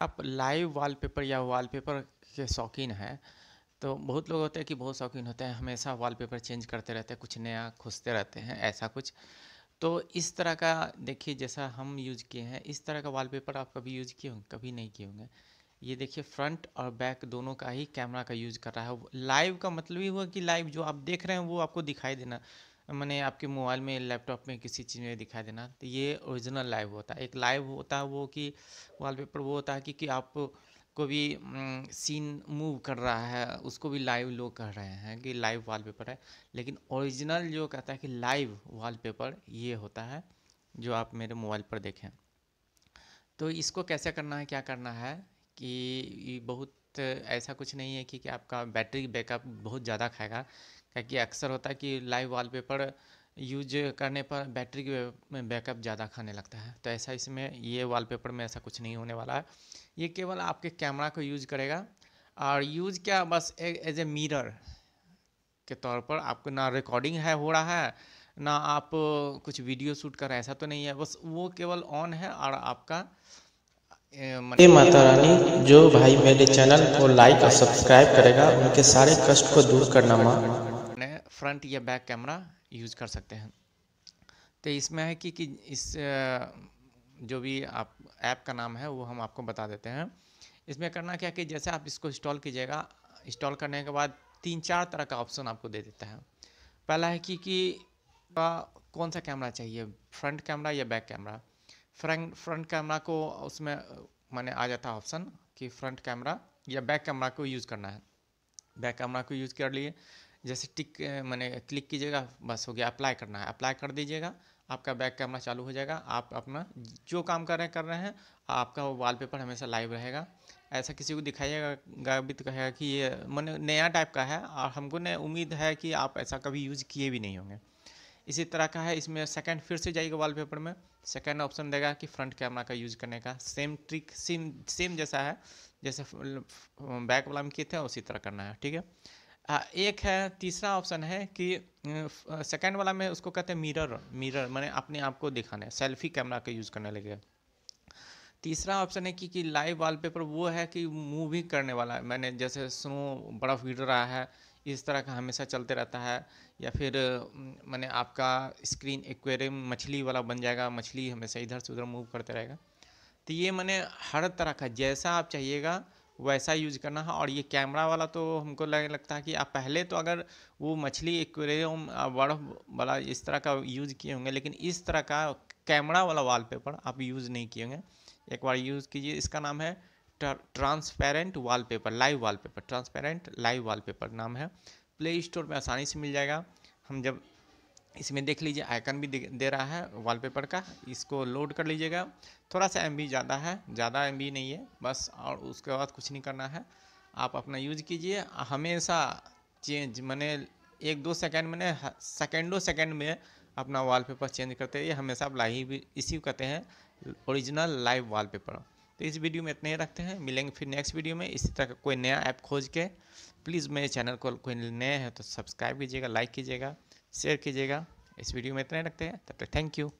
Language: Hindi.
आप लाइव वॉलपेपर या वॉलपेपर के शौकीन हैं तो बहुत लोग होते हैं कि बहुत शौकीन होते हैं, हमेशा वॉलपेपर चेंज करते रहते हैं, कुछ नया खोजते रहते हैं, ऐसा कुछ। तो इस तरह का, देखिए, जैसा हम यूज़ किए हैं, इस तरह का वॉलपेपर आप कभी यूज़ किए होंगे कभी नहीं किए होंगे। ये देखिए फ्रंट और बैक दोनों का ही कैमरा का यूज़ कर रहा है। लाइव का मतलब ही हुआ कि लाइव जो आप देख रहे हैं, वो आपको दिखाई देना। मैंने आपके मोबाइल में लैपटॉप में किसी चीज़ में दिखाई देना। तो ये ओरिजिनल लाइव होता है। एक लाइव होता है वो कि वॉलपेपर वो होता है कि, कि आप को भी सीन मूव कर रहा है उसको भी लाइव लोग कह रहे हैं कि लाइव वॉलपेपर है। लेकिन ओरिजिनल जो कहता है कि लाइव वॉलपेपर ये होता है जो आप मेरे मोबाइल पर देखें। तो इसको कैसे करना है क्या करना है कि बहुत ऐसा कुछ नहीं है कि, कि आपका बैटरी बैकअप बहुत ज़्यादा खाएगा। कि अक्सर होता है कि लाइव वॉलपेपर यूज़ करने पर बैटरी की बैकअप ज़्यादा खाने लगता है। तो ऐसा इसमें ये वॉलपेपर में ऐसा कुछ नहीं होने वाला है। ये केवल आपके कैमरा को यूज़ करेगा। और यूज़ क्या बस एज ए मिरर के तौर पर आपको ना रिकॉर्डिंग है हो रहा है ना आप कुछ वीडियो शूट कर रहे हैं ऐसा तो नहीं है। बस वो केवल ऑन है और आपका ये माता रानी जो भाई मेरे चैनल को लाइक और सब्सक्राइब करेगा उनके सारे कष्ट को दूर करना माँ। फ्रंट या बैक कैमरा यूज़ कर सकते हैं। तो इसमें है कि, कि इस जो भी आप ऐप का नाम है वो हम आपको बता देते हैं। इसमें करना क्या कि जैसे आप इसको इंस्टॉल कीजिएगा इंस्टॉल करने के बाद तीन चार तरह का ऑप्शन आपको दे देता है। पहला है कि कि कौन सा कैमरा चाहिए फ्रंट कैमरा या back camera front front camera को उसमें, मैंने आ जाता है ऑप्शन कि फ्रंट कैमरा या बैक कैमरा को यूज़ करना है। बैक कैमरा को यूज़ कर लिए, जैसे टिक, मैंने क्लिक कीजिएगा, बस हो गया, अप्लाई करना है। अप्लाई कर दीजिएगा, आपका बैक कैमरा चालू हो जाएगा, आप अपना जो काम कर रहे कर रहे हैं, आपका वो वॉलपेपर हमेशा लाइव रहेगा। ऐसा किसी को दिखाइएगा, भी तो कहेगा कि ये, मैंने नया टाइप का है, और हमको न उम्मीद है कि आप ऐसा कभी यूज़ किए भी नहीं होंगे। इसी तरह का है। इसमें सेकंड फिर से जाइएगा वॉलपेपर में। सेकंड ऑप्शन देगा कि फ्रंट कैमरा का यूज़ करने का। सेम ट्रिक सेम सेम जैसा है। जैसे बैक वाला में किए थे उसी तरह करना है ठीक है? एक है तीसरा ऑप्शन है कि सेकंड वाला में उसको कहते हैं मिरर मिरर मैंने अपने आप को दिखाना है सेल्फी कैमरा का यूज़ करने लगे। तीसरा ऑप्शन है कि, कि लाइव वॉलपेपर वो है कि मूवी करने वाला है। मैंने जैसे स्नो बर्फ़ गिर रहा है इस तरह का हमेशा चलते रहता है, या फिर मैंने आपका स्क्रीन एक्वेरियम मछली वाला बन जाएगा, मछली हमेशा इधर से उधर मूव करते रहेगा। तो ये मैंने हर तरह का, जैसा आप चाहिएगा वैसा यूज़ करना है, और ये कैमरा वाला तो हमको लगे, लगता है कि आप पहले तो अगर वो मछली एक्वेरियम बर्फ़ वाला इस तरह का यूज़ किए होंगे, लेकिन इस तरह का कैमरा वाला वॉलपेपर आप यूज़ नहीं किए होंगे। एक बार यूज़ कीजिए, इसका नाम है transparent wallpaper live wallpaper transparent live wallpaper नाम है। प्ले स्टोर में आसानी से मिल जाएगा। हम जब इसमें देख लीजिए आइकन भी दे रहा है वॉलपेपर का। इसको लोड कर लीजिएगा। थोड़ा सा एम ज़्यादा है, ज़्यादा एम नहीं है, बस और उसके बाद कुछ नहीं करना है। आप अपना यूज़ कीजिए। हमेशा चेंज मैंने एक दो सेकेंड मैंने सेकेंडों सेकेंड में अपना वॉलपेपर चेंज करते रहिए। हमेशा आप लाइव इसी कहते हैं ओरिजिनल लाइव वॉलपेपर तो इस वीडियो में इतने ही रखते हैं। मिलेंगे फिर नेक्स्ट वीडियो में। इसी तरह का कोई नया ऐप खोज के प्लीज़ मेरे चैनल को कोई नए हैं तो सब्सक्राइब कीजिएगा लाइक कीजिएगा शेयर कीजिएगा। इस वीडियो में इतना ही रखते हैं। तब तक थैंक यू